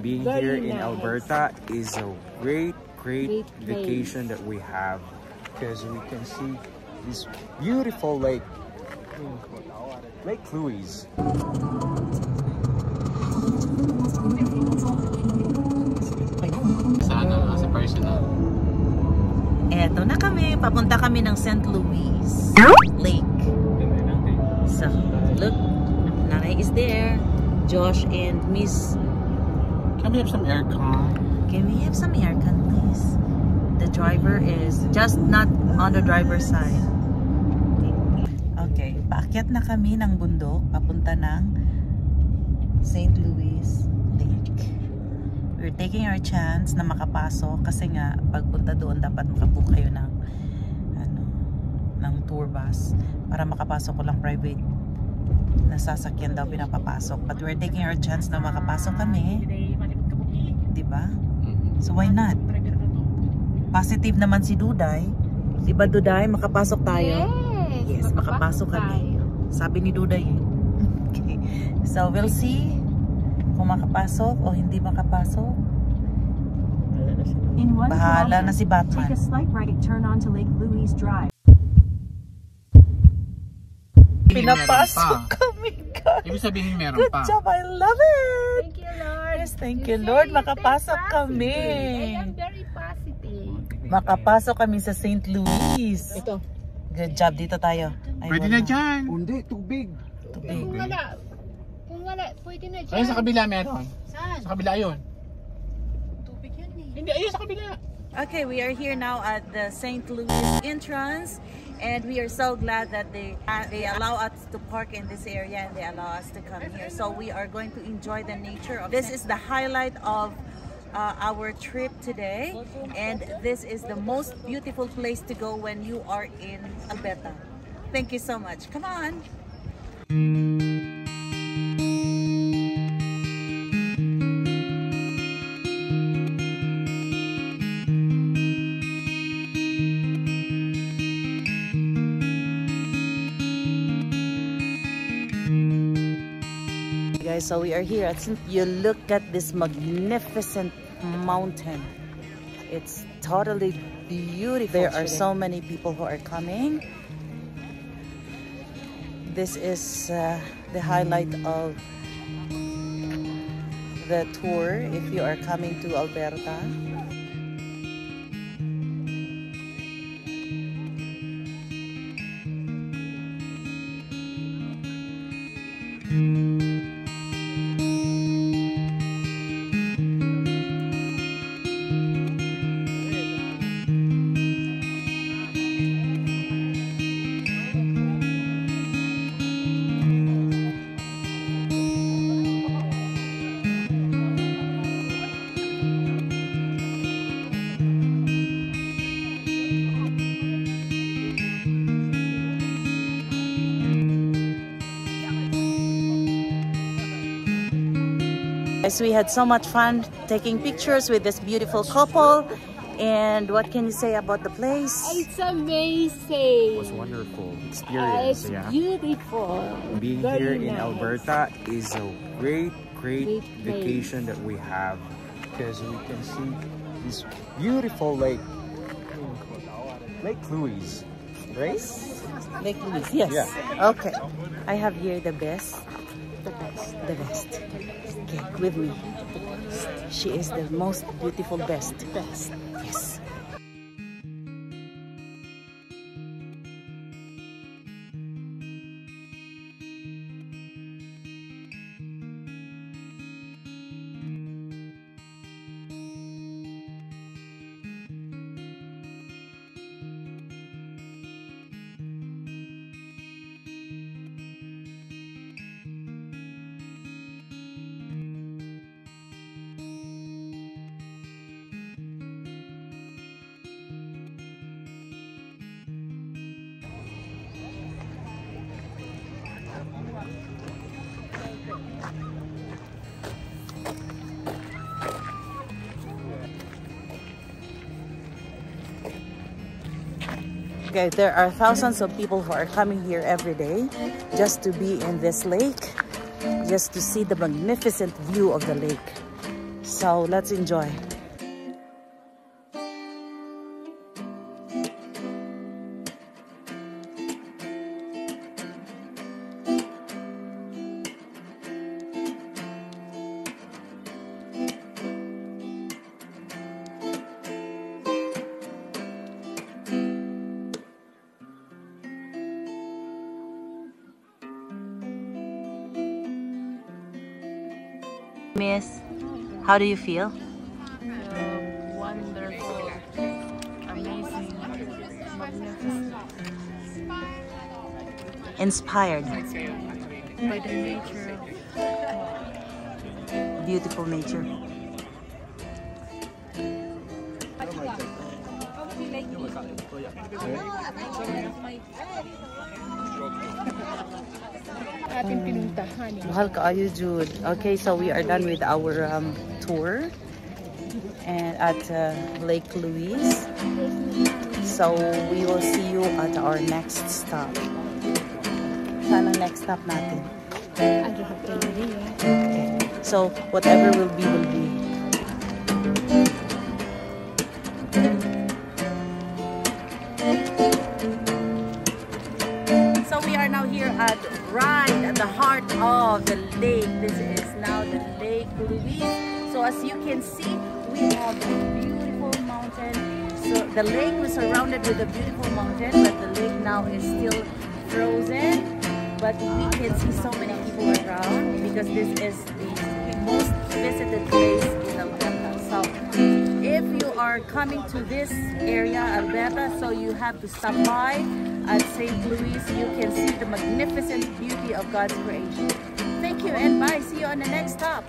being Very here in nice. Alberta is a great, great, Great vacation that we have because we can see this beautiful lake, Lake Louise. Sana kasi personal. Eto na kami. Papunta kami ng St. Louis Lake. So, look. Nanay is there. Josh and Miss. Can we have some aircon? Can we have some aircon, please? The driver is just not on the driver's side. Okay. Paakyat na kami ng bundok. Papunta ng St. Louis Lake. We're taking our chance na makapasok kasi nga pagpunta doon dapat makabook kayo ng ano ng tour bus para makapasok ko lang private na sasakyan daw pinapapasok but we're taking our chance na makapasok kami di ba so why not positive naman si Duday di ba Duday makapasok tayo Yes, Yes, makapasok kami. tayo. sabi ni Duday eh. okay so we'll see kung makapasok o hindi makapasok In one bahala na si Batman take a slight right turn onto Lake Louise Drive. pinapasok kami Ibig sabihin meron Good pa. job, I love it! Thank you. Yes, thank you, say Lord. Makapasok kami. I am very positive. Makapasok kami sa St. Louis. Ito. Good job, dito tayo. Ay, Pwede wala. na dyan. Hindi, tubig. Tubig. Kung wala, kung wala, pwede na dyan. Ayun sa kabila meron. Saan? Sa kabila yun. Tubig yun eh. Hindi, ayun sa kabila. Okay, we are here now at the St. Louis entrance and we are so glad that they uh, they allow us to park in this area and they allow us to come here. So we are going to enjoy the nature of this is the highlight of uh, our trip today and this is the most beautiful place to go when you are in Alberta. Thank you so much. Come on. Guys. So we are here at you look at this magnificent mountain. It's totally beautiful. There are so many people who are coming. This is uh, the highlight of the tour if you are coming to Alberta Guys, we had so much fun taking pictures with this beautiful couple. And what can you say about the place? It's amazing. It was a wonderful Uh, experience. it's yeah. beautiful. Being Very here in. Alberta is a great, great, Great place. vacation that we have because we can see this beautiful lake, Lake Louise, right? Lake Louise, yes. Yeah. Okay. I have here the best. The best. The best. With me. She is the most beautiful best. Best. Okay, there are thousands of people who are coming here every day just to be in this lake, just to see the magnificent view of the lake. So let's enjoy. Miss, how do you feel? Wonderful. Amazing. Magnificent. Inspired. By the nature. Beautiful nature. Okay, so we are done with our um, tour and at uh, Lake Louise. So we will see you at our next stop. Saan ang next stop natin? Okay. So whatever will be, will be. Here at right at the heart of the lake. This is now the Lake Louise. So as you can see, we have a beautiful mountain. So the lake was surrounded with a beautiful mountain, but the lake now is still frozen. But we can see so many people around because this is the most visited place in Alberta. So if you are coming to this area, Alberta, so you have to stop by at St. Louis. You can see the magnificent beauty of God's creation. Thank you and bye. See you on the next stop.